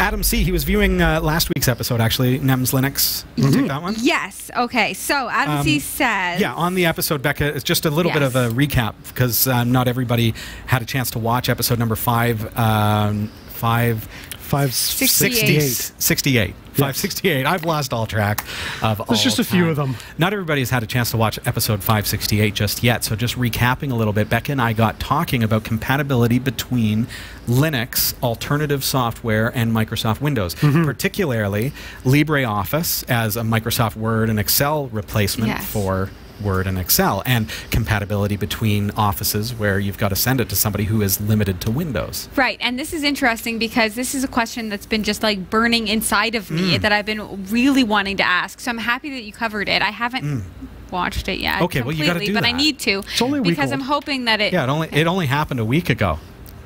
Adam C. He was viewing uh, last week's episode, actually. NEMS Linux. You take that one? Yes. Okay. So Adam C says. Um, Yeah, on the episode, Becca, it's just a little bit of a recap because um, not everybody had a chance to watch episode number five. Um, five. 568. 68. 568. I've lost all track of all There's just a few of them. Not everybody's had a chance to watch episode 568 just yet. So, just recapping a little bit, Becca and I got talking about compatibility between Linux, alternative software, and Microsoft Windows, Mm-hmm. particularly LibreOffice as a Microsoft Word and Excel replacement Yes. for Word and Excel, and compatibility between offices where you've got to send it to somebody who is limited to Windows. Right, and this is interesting because this is a question that's been just like burning inside of Mm. me that I've been really wanting to ask. So I'm happy that you covered it. I haven't watched it yet. Mm. Okay, well, you gotta completely, do but I need to It's only because I'm hoping that it. Yeah, it only it only happened a week ago.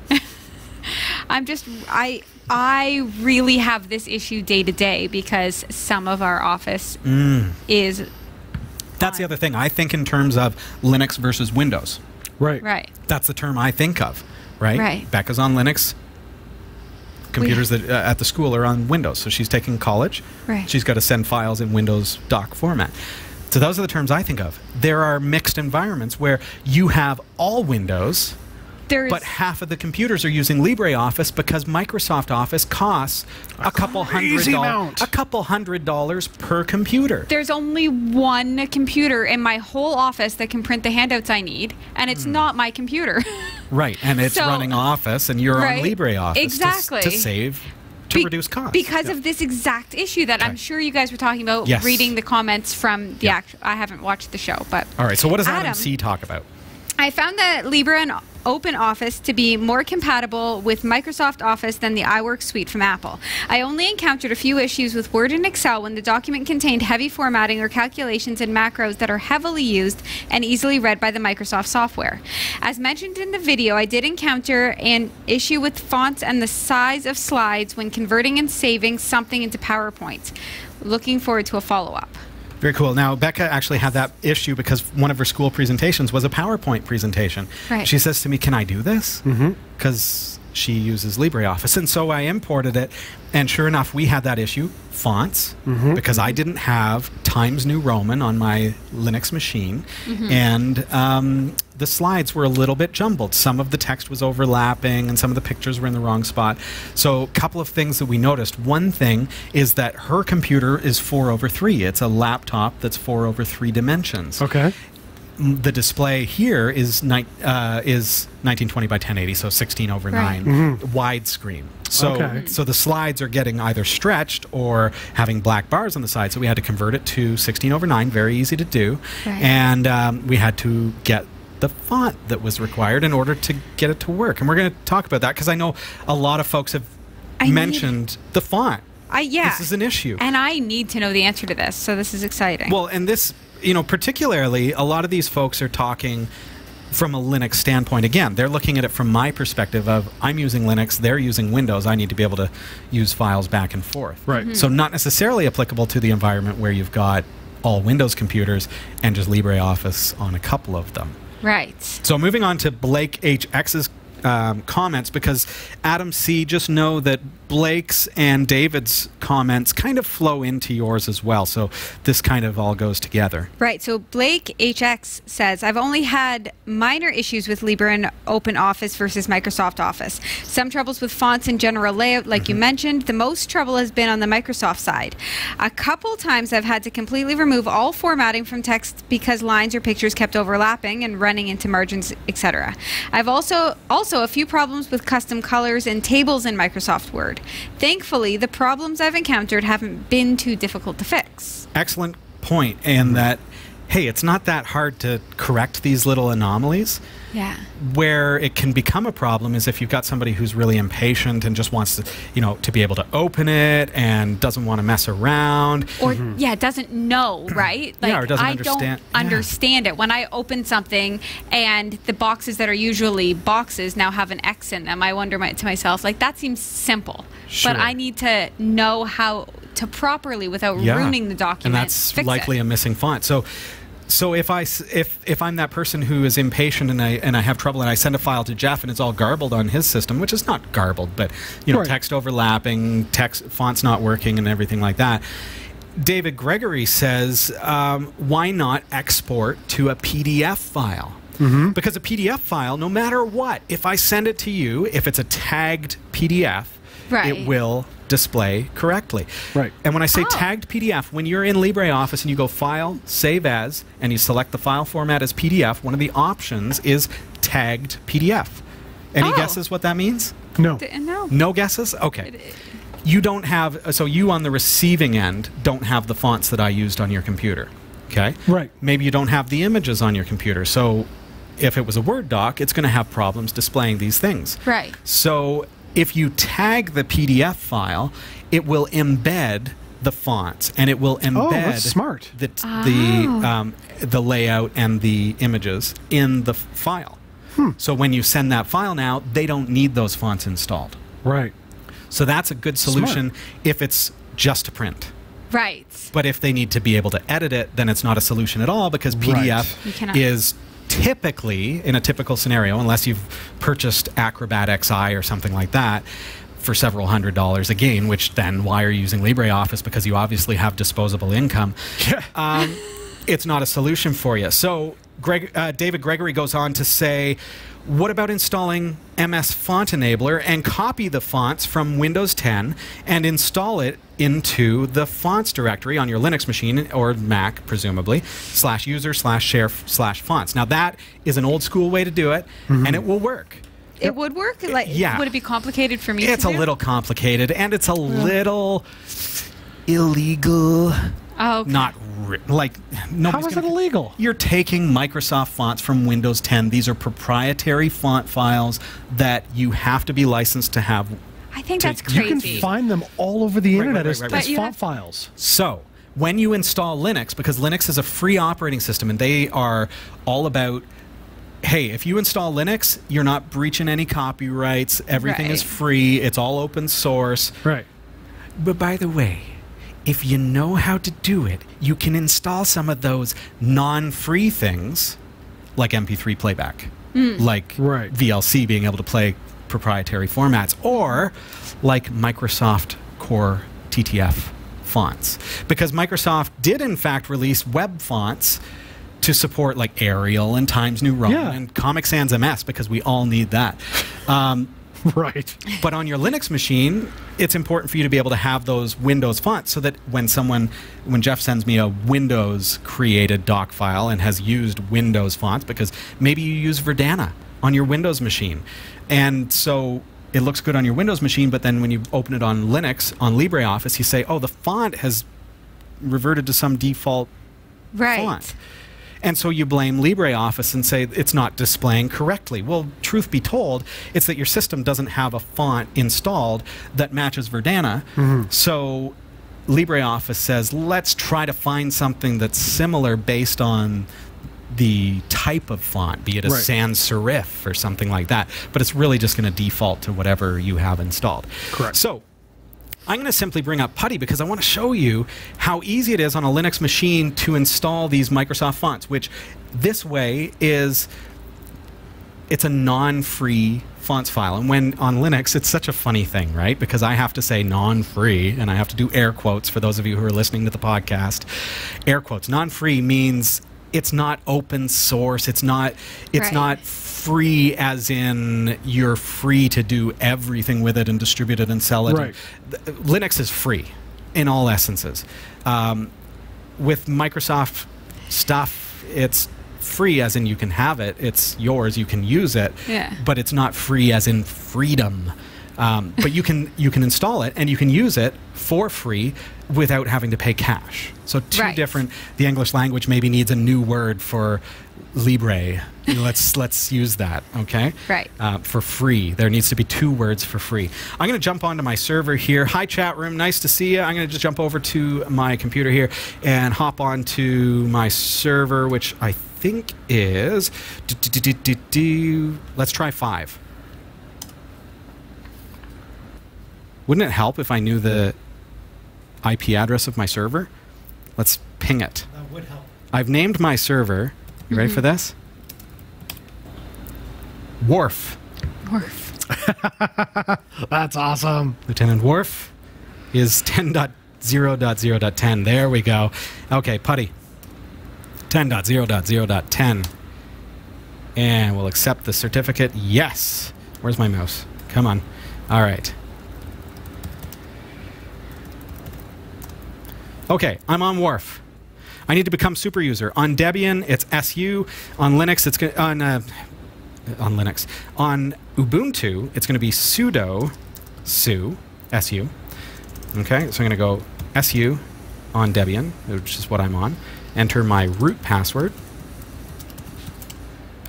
I'm just I I really have this issue day to day because some of our office Mm. is That's the other thing. I think in terms of Linux versus Windows. Right. right. That's the term I think of, right? Right. Becca's on Linux. Computers that uh, at the school are on Windows, so she's taking college. Right. She's got to send files in Windows doc format. So those are the terms I think of. There are mixed environments where you have all Windows, There's but half of the computers are using LibreOffice because Microsoft Office costs a, couple hundred dollars, a couple hundred dollars per computer. There's only one computer in my whole office that can print the handouts I need, and it's hmm. not my computer. Right, and it's So- running Office, and you're Right. on LibreOffice to Exactly. to, save, to Be- reduce costs. because Yeah. of this exact issue that I'm sure you guys were talking about. Yes. Reading the comments from the Yeah. act. I haven't watched the show, but All right, so what does Adam, Adam. C talk about? I found that Libre and Open Office to be more compatible with Microsoft Office than the iWork suite from Apple. I only encountered a few issues with Word and Excel when the document contained heavy formatting or calculations and macros that are heavily used and easily read by the Microsoft software. As mentioned in the video, I did encounter an issue with fonts and the size of slides when converting and saving something into PowerPoint. Looking forward to a follow up. Very cool. Now, Becca actually had that issue because one of her school presentations was a PowerPoint presentation. Right. She says to me, Can I do this? Mm-hmm. Because she uses LibreOffice. And so I imported it. And sure enough, we had that issue fonts, because I didn't have Times New Roman on my Linux machine. And um, the slides were a little bit jumbled. Some of the text was overlapping, and some of the pictures were in the wrong spot. So, a couple of things that we noticed. One thing is that her computer is 4 over 3. It's a laptop that's 4 over 3 dimensions Okay. M- the display here is ni- uh, is 1920 by 1080, so 16 over Right. 9 widescreen. So Okay. so the slides are getting either stretched or having black bars on the side. So we had to convert it to 16 over 9, very easy to do, Right. and um, we had to get the font that was required in order to get it to work. And we're going to talk about that because I know a lot of folks have I need- mentioned the font. I yeah. This is an issue. And I need to know the answer to this, so this is exciting. Well, and this, you know, particularly, a lot of these folks are talking from a Linux standpoint. Again, they're looking at it from my perspective of I'm using Linux, they're using Windows. I need to be able to use files back and forth. Right. Mm-hmm. Mhm. So not necessarily applicable to the environment where you've got all Windows computers and just LibreOffice on a couple of them. right. So moving on to Blake HX's um, comments, because Adam C. just know that Blake's and David's comments kind of flow into yours as well. So this kind of all goes together. Right. So Blake HX says, I've only had minor issues with Libre and Open Office versus Microsoft Office. Some troubles with fonts and general layout, like you mm-hmm. mentioned. The most trouble has been on the Microsoft side. A couple times I've had to completely remove all formatting from text because lines or pictures kept overlapping and running into margins, etc. I've also also a few problems with custom colors and tables in Microsoft Word. Thankfully, the problems I've encountered haven't been too difficult to fix. Excellent point, and that hey, it's not that hard to correct these little anomalies. Yeah. Where it can become a problem is if you've got somebody who's really impatient and just wants to, you know, to be able to open it and doesn't want to mess around. or mm-hmm. yeah doesn't know right like. Yeah, or doesn't i understand- don't yeah. understand it when i open something and the boxes that are usually boxes now have an x in them i wonder my, to myself like that seems simple Sure. but i need to know how to properly without Yeah. ruining the document And that's likely it. a missing font. So so if I s- if if I'm that person who is impatient and I and I have trouble and I send a file to Jeff and it's all garbled on his system, which is not garbled, but you know Right. text overlapping, text fonts not working, and everything like that. David Gregory says, um, why not export to a PDF file? Mm-hmm. Because a PDF file, no matter what, if I send it to you, if it's a tagged PDF, Right. it will display correctly. Right. And when I say Oh. tagged PDF, when you're in LibreOffice and you go File, Save As, and you select the file format as PDF, one of the options is tagged PDF. Any Oh. guesses what that means? No. D- no. No guesses? Okay. It- You don't have, so you on the receiving end don't have the fonts that I used on your computer. Okay? Right. Maybe you don't have the images on your computer. So if it was a Word doc, it's going to have problems displaying these things. Right. So if you tag the PDF file, it will embed the fonts and it will embed Oh, smart. the the Oh. um, the layout and the images in the f- file. Hmm. So when you send that file now, they don't need those fonts installed. Right. So that's a good solution if it's just to print. Right. But if they need to be able to edit it, then it's not a solution at all because Right. PDF You cannot. is typically, in a typical scenario, unless you've purchased Acrobat XI or something like that, for several hundred dollars again, which then why are you using LibreOffice? Because you obviously have disposable income. Yeah. Um, it's not a solution for you. So Greg, uh, David Gregory goes on to say, what about installing MS Font Enabler and copy the fonts from Windows 10 and install it into the fonts directory on your Linux machine or Mac, presumably, slash user slash share slash fonts. Now that is an old school way to do it, mm-hmm. and it will work. It would work. Like, Yeah. would it be complicated for me? It's to a do? little complicated and it's a oh. little illegal. Oh, okay. Not ri- like How nobody's is gonna- it illegal? You're taking Microsoft fonts from Windows 10. These are proprietary font files that you have to be licensed to have. I think to- that's you You can find them all over the Right, internet right, as, right, right, as right. But you font have- files. So, when you install Linux, because Linux is a free operating system and they are all about hey, if you install Linux, you're not breaching any copyrights, everything is free, it's all open source. Right. But by the way, if you know how to do it, you can install some of those non free things like MP3 playback, hmm. like Right. VLC being able to play proprietary formats, or like Microsoft Core TTF fonts. Because Microsoft did, in fact, release web fonts to support like Arial and Times New Roman Yeah. and Comic Sans MS because we all need that. Um, Right. but on your Linux machine, it's important for you to be able to have those Windows fonts so that when someone, when Jeff sends me a Windows created doc file and has used Windows fonts, because maybe you use Verdana on your Windows machine. And so it looks good on your Windows machine, but then when you open it on Linux, on LibreOffice, you say, oh, the font has reverted to some default right. font. And so you blame LibreOffice and say it's not displaying correctly. Well, truth be told, it's that your system doesn't have a font installed that matches Verdana. Hmm. So LibreOffice says, let's try to find something that's similar based on the type of font, be it a Right. sans serif or something like that. But it's really just going to default to whatever you have installed. Correct. So I'm going to simply bring up Putty because I want to show you how easy it is on a Linux machine to install these Microsoft fonts, which this way is it's a non-free fonts file. And when on Linux, it's such a funny thing, right? Because I have to say non-free and I have to do air quotes for those of you who are listening to the podcast. Air quotes. Non-free means it's not open source. It's not it's Right. not free as in you're free to do everything with it and distribute it and sell it. Right. Th- Linux is free in all essences. Um, with Microsoft stuff, it's free as in you can have it, it's yours, you can use it, Yeah. but it's not free as in freedom. Um, but you can you can install it and you can use it for free without having to pay cash. So two Right. different. The English language maybe needs a new word for libre. let's let's use that. Okay. Right. Uh, for free, there needs to be two words for free. I'm going to jump onto my server here. Hi, chat room. Nice to see you. I'm going to just jump over to my computer here and hop onto my server, which I think is. Let's try five. Wouldn't it help if I knew the IP address of my server? Let's ping it. That would help. I've named my server. You ready for mm-hmm. this? Worf. Worf. That's awesome. Lieutenant Worf is 10.0.0.10. There we go. Okay, putty. 10.0.0.10. And we'll accept the certificate. Yes. Where's my mouse? Come on. All right. Okay, I'm on Worf. I need to become super user. On Debian, it's SU. On Linux, it's on uh, on Linux. On Ubuntu, it's going to be sudo su su. Okay, so I'm going to go su on Debian, which is what I'm on. Enter my root password.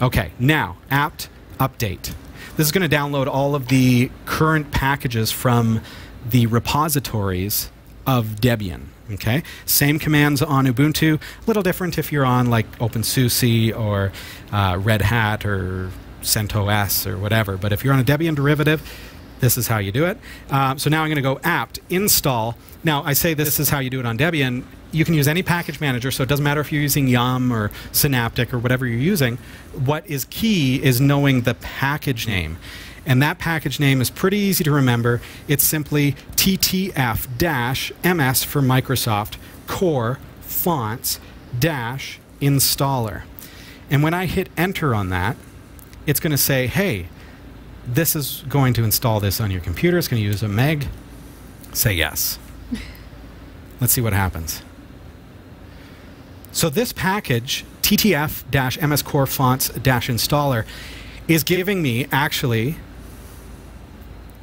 Okay, now apt update. This is going to download all of the current packages from the repositories of Debian. Okay, same commands on Ubuntu. A little different if you're on like OpenSUSE or uh, Red Hat or CentOS or whatever. But if you're on a Debian derivative, this is how you do it. Um, so now I'm going to go apt install. Now I say this is how you do it on Debian. You can use any package manager, so it doesn't matter if you're using Yum or Synaptic or whatever you're using. What is key is knowing the package name. And that package name is pretty easy to remember. It's simply TTF-MS for Microsoft Core Fonts dash installer. And when I hit enter on that, it's going to say, hey, this is going to install this on your computer. It's going to use a meg. Say yes. Let's see what happens. So this package, TTF-MS Core Fonts-installer, is giving me actually,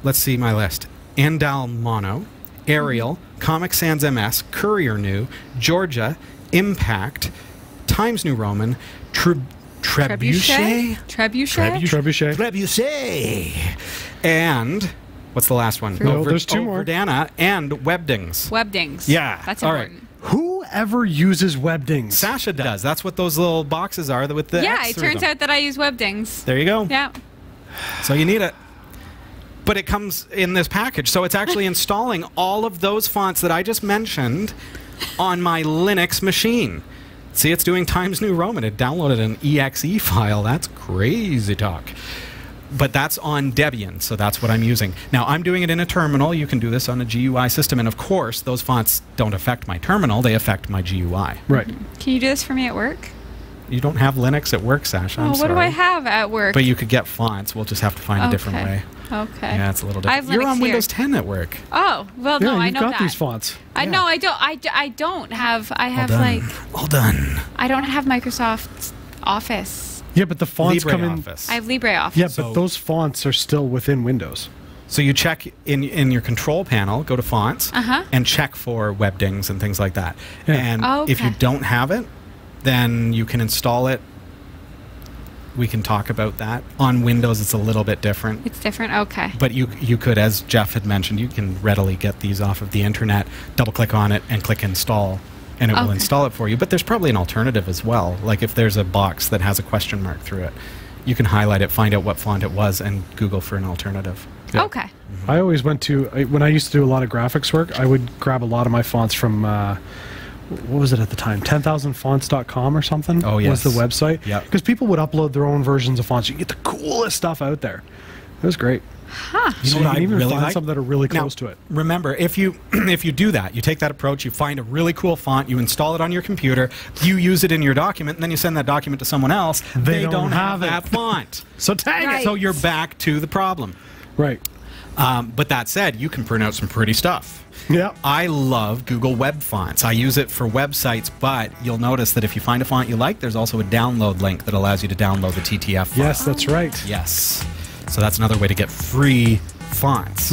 let's see my list, Andale Mono, Arial, Comic Sans MS, Courier New, Georgia, Impact, Times New Roman, Treb- Trebuchet, Trebuchet? Trebuchet. Trebuchet, and what's the last one? No, Ver- there's two oh, more. Verdana and Webdings. Webdings. Yeah, That's all right. important. Whoever uses Webdings? Sasha does. That's what those little boxes are with the Yeah, X it turns them. out that I use Webdings. There you go. Yeah. So you need it. But it comes in this package. So it's actually installing all of those fonts that I just mentioned on my Linux machine. See, it's doing Times New Roman. It downloaded an exe file. That's crazy talk. But that's on Debian, so that's what I'm using. Now, I'm doing it in a terminal. You can do this on a GUI system. And of course, those fonts don't affect my terminal, they affect my GUI. Right. Can you do this for me at work? You don't have Linux at work, Sasha. I'm oh, what sorry. do I have at work? But you could get fonts. We'll just have to find a different Okay. way. Okay. Yeah, it's a little I different. have You're on here. Windows 10 at work. Oh, well, Yeah, no, I you've know got that. these fonts. I Yeah. know I don't. I, d- I don't have. I have All like. done. All done. I don't have Microsoft Office. Yeah, but the fonts come in. LibreOffice. I have LibreOffice. Yeah, So- but those fonts are still within Windows. So you check in in your control panel, go to fonts, Uh-huh. and check for webdings and things like that. Yeah. And Oh, if you don't have it, then you can install it. We can talk about that. On Windows, it's a little bit different. It's different. Okay. But you you could, as Jeff had mentioned, you can readily get these off of the internet. Double click on it and click install, and it will install it for you. But there's probably an alternative as well. Like if there's a box that has a question mark through it, you can highlight it, find out what font it was, and Google for an alternative. Yeah. Okay. I always went to when I used to do a lot of graphics work. I would grab a lot of my fonts from uh, what was it at the time? 10,000fonts.com or something. Oh, was the website. yeah Because people would upload their own versions of fonts. You get the coolest stuff out there. It was great. Huh. You so know you what can I even really find like? some that are really Now, close to it. Remember, if you if you do that, you take that approach, you find a really cool font, you install it on your computer, you use it in your document, and then you send that document to someone else. They don't, don't have, have that font. So tag Right. it. So you're back to the problem. Right. Um, but that said, you can print out some pretty stuff. Yeah. I love Google Web Fonts. I use it for websites, but you'll notice that if you find a font you like, there's also a download link that allows you to download the TTF font. Yes, that's right. Yes. So that's another way to get free fonts.